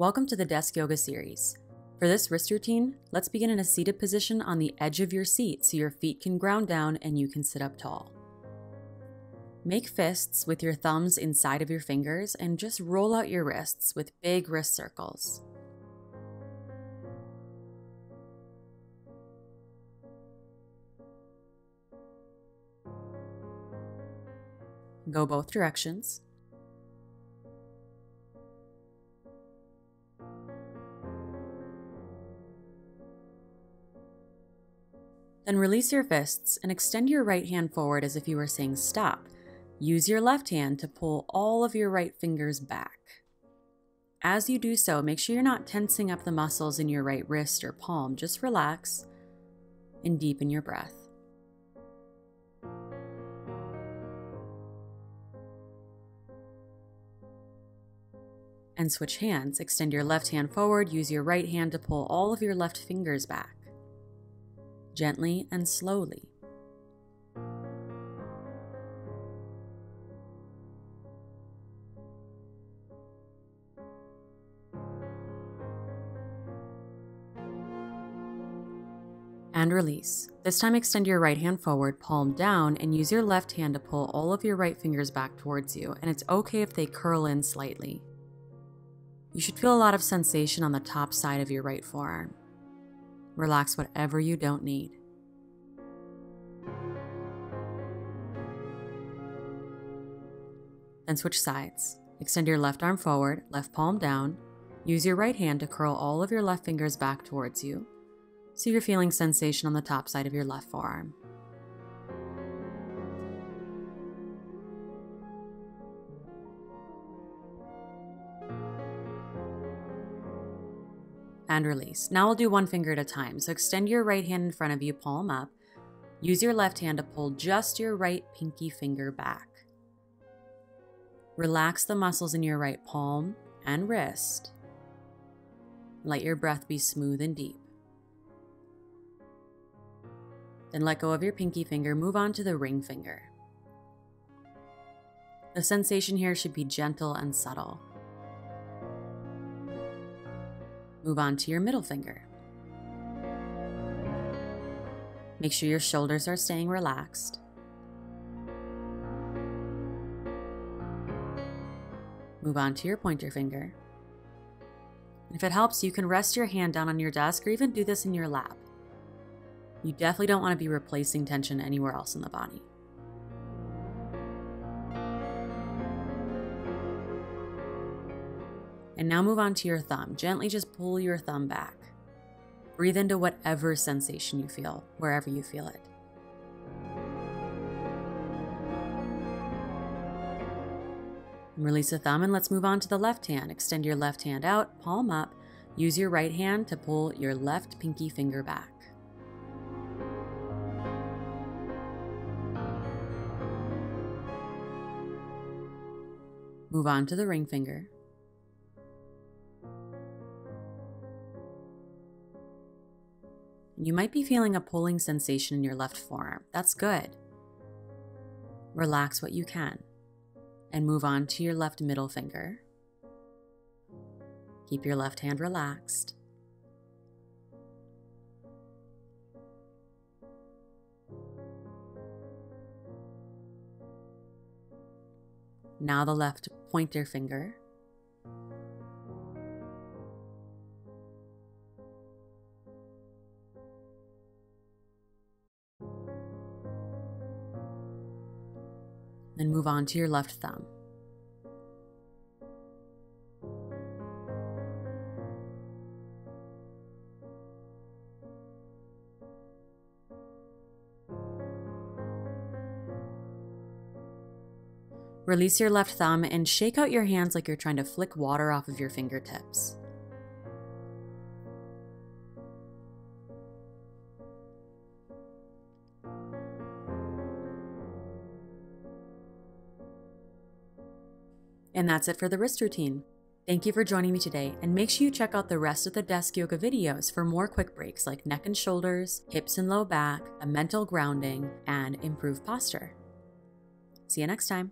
Welcome to the Desk Yoga series. For this wrist routine, let's begin in a seated position on the edge of your seat so your feet can ground down and you can sit up tall. Make fists with your thumbs inside of your fingers and just roll out your wrists with big wrist circles. Go both directions. Then release your fists and extend your right hand forward as if you were saying stop. Use your left hand to pull all of your right fingers back. As you do so, make sure you're not tensing up the muscles in your right wrist or palm. Just relax and deepen your breath. And switch hands. Extend your left hand forward. Use your right hand to pull all of your left fingers back gently and slowly. And release. This time, extend your right hand forward, palm down, and use your left hand to pull all of your right fingers back towards you. And it's okay if they curl in slightly. You should feel a lot of sensation on the top side of your right forearm. Relax whatever you don't need. Then switch sides. Extend your left arm forward, left palm down. Use your right hand to curl all of your left fingers back towards you so you're feeling sensation on the top side of your left forearm. And release. Now we'll do one finger at a time. So extend your right hand in front of you, palm up. Use your left hand to pull just your right pinky finger back. Relax the muscles in your right palm and wrist. Let your breath be smooth and deep. Then let go of your pinky finger, move on to the ring finger. The sensation here should be gentle and subtle. Move on to your middle finger. Make sure your shoulders are staying relaxed. Move on to your pointer finger. If it helps, you can rest your hand down on your desk or even do this in your lap. You definitely don't want to be replacing tension anywhere else in the body. And now move on to your thumb. Gently just pull your thumb back. Breathe into whatever sensation you feel, wherever you feel it. And release the thumb and let's move on to the left hand. Extend your left hand out, palm up. Use your right hand to pull your left pinky finger back. Move on to the ring finger. You might be feeling a pulling sensation in your left forearm. That's good. Relax what you can and move on to your left middle finger. Keep your left hand relaxed. Now the left pointer finger. Then move on to your left thumb. Release your left thumb and shake out your hands like you're trying to flick water off of your fingertips. And that's it for the wrist routine. Thank you for joining me today, and make sure you check out the rest of the desk yoga videos for more quick breaks like neck and shoulders, hips and low back, a mental grounding, and improved posture. See you next time.